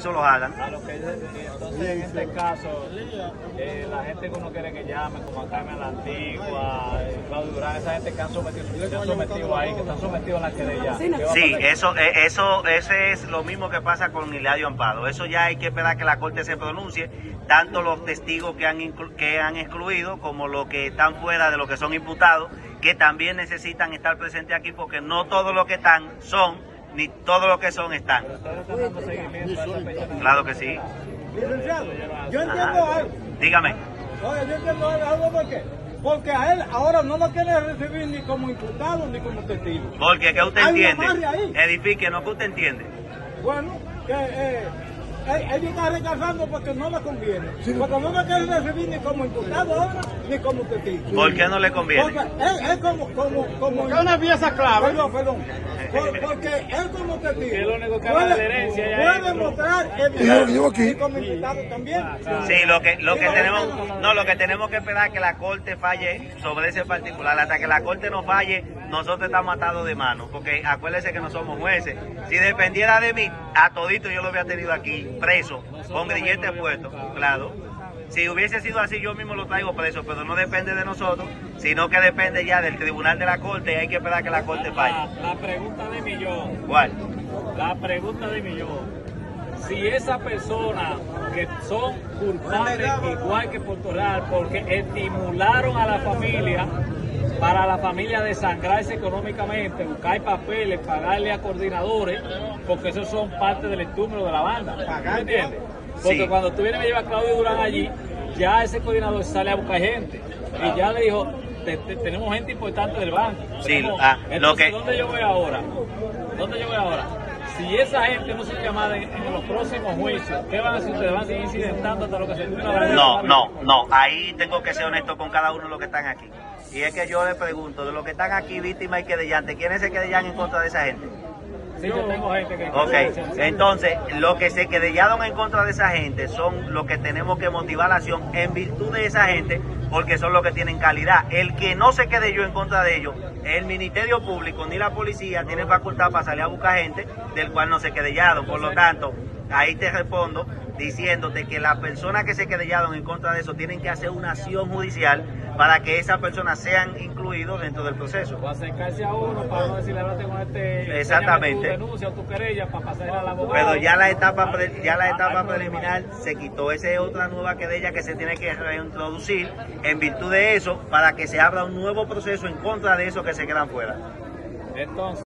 eso hagan. A lo que dice, entonces en este caso, eh, la gente que uno quiere que llame, como Carmen la Antigua, eh, Claudio Durán, esa gente que han sometido, que se han sometido ahí, que están sometidos a la querella. ¿Qué va a Sí, eso, eh, eso, ese es lo mismo que pasa con Hilario Amparo. Eso ya hay que esperar que la Corte se pronuncie, tanto los testigos que han, que han excluido como los que están fuera de lo que son imputados, que también necesitan estar presentes aquí porque no todos los que están son, ni todos los que son están. Claro que sí. Licenciado, yo entiendo algo. Dígame. Oye, yo entiendo algo por qué. Porque a él ahora no lo quiere recibir ni como imputado ni como testigo. Porque que usted Hay entiende. Edifique, no que usted entiende. Bueno, que eh, ellos están rechazando porque no le conviene. Porque no lo quiere recibir ni como imputado ahora ni como testigo. ¿Por qué no le conviene? Porque él, él como, como, como. Es una pieza clave. Perdón, perdón. Por- porque él como testigo. Puede mostrar evidencia. como imputado también. Sí, lo que, lo que tenemos, no, lo que tenemos que esperar es que la corte falle sobre ese particular. Hasta que la corte no falle, nosotros estamos atados de mano. Porque acuérdense que no somos jueces. Si dependiera de mí, a todito yo lo había tenido aquí, preso, con grillete puesto, claro. Si hubiese sido así, yo mismo lo traigo preso, pero no depende de nosotros, sino que depende ya del tribunal de la corte y hay que esperar que la corte falle. La, la pregunta de millón, ¿Cuál? la pregunta de millón. Si esa persona que son culpables igual que Puerto Real porque estimularon a la familia para la familia desangrarse económicamente, buscar papeles, pagarle a coordinadores, porque esos son parte del estúmero de la banda. ¿tú entiendes? Porque Sí. cuando tú vienes a llevar a Claudio Durán allí, ya ese coordinador sale a buscar gente. Y ya le dijo, "Te- te- tenemos gente importante del banco. Sí, Tenemos- ah, lo que- ¿dónde yo voy ahora? ¿Dónde yo voy ahora? Si esa gente no se llamada en, en los próximos juicios, ¿qué van a hacer ustedes? ¿Van a seguir incidentando hasta lo que se? No, no, no. Ahí tengo que ser honesto con cada uno de los que están aquí. Y es que yo le pregunto, de los que están aquí, víctimas y querellantes, ¿quiénes se querellan en contra de esa gente? Sí, yo tengo gente que... Ok, entonces, los que se querellaron en contra de esa gente son los que tenemos que motivar la acción en virtud de esa gente, porque son los que tienen calidad. El que no se querelló en contra de ellos, el Ministerio Público ni la policía tienen facultad para salir a buscar gente del cual no se querellaron. Por lo tanto, ahí te respondo diciéndote que las personas que se querellaron en contra de eso tienen que hacer una acción judicial para que esas personas sean incluidos dentro del proceso. A acercarse a uno para no decirle, ahora con este... Exactamente. Tu denuncia o tu querella para pasar al abogado. Pero ya la etapa ya la etapa preliminar se quitó. Esa es otra nueva querella que se tiene que reintroducir en virtud de eso para que se abra un nuevo proceso en contra de esos que se quedan fuera. Entonces...